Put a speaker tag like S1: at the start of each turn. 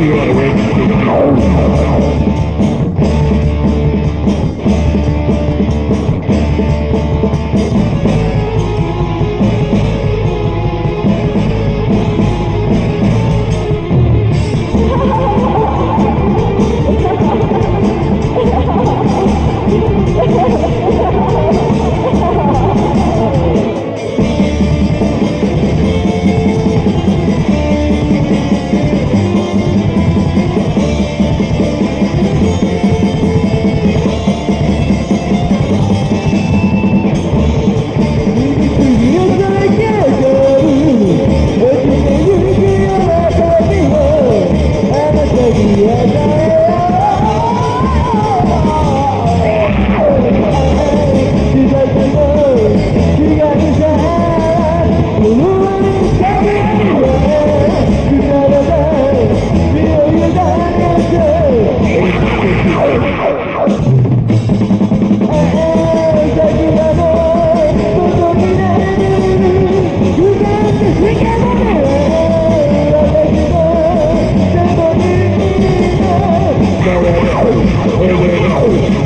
S1: We are ready to go. Oh,